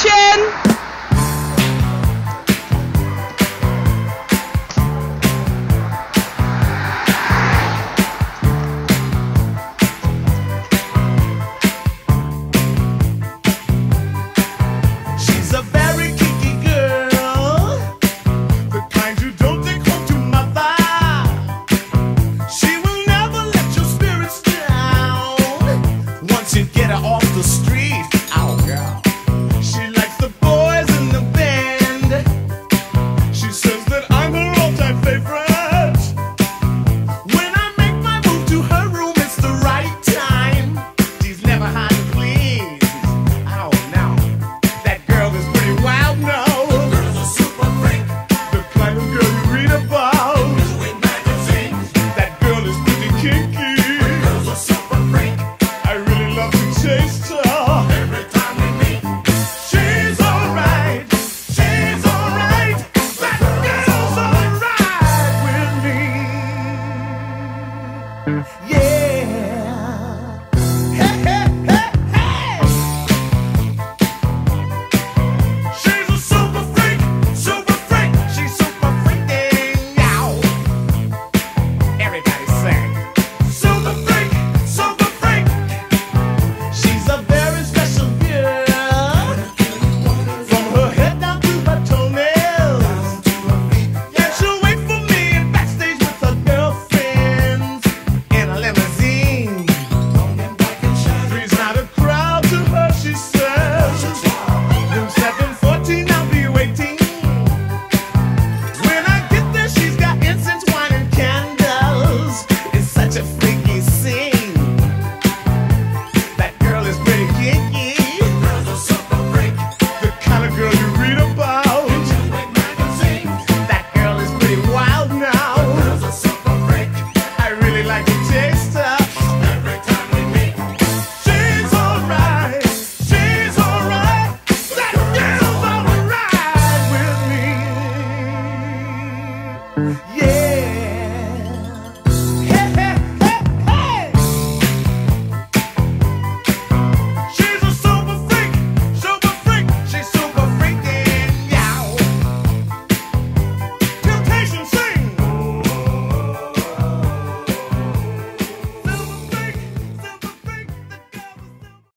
千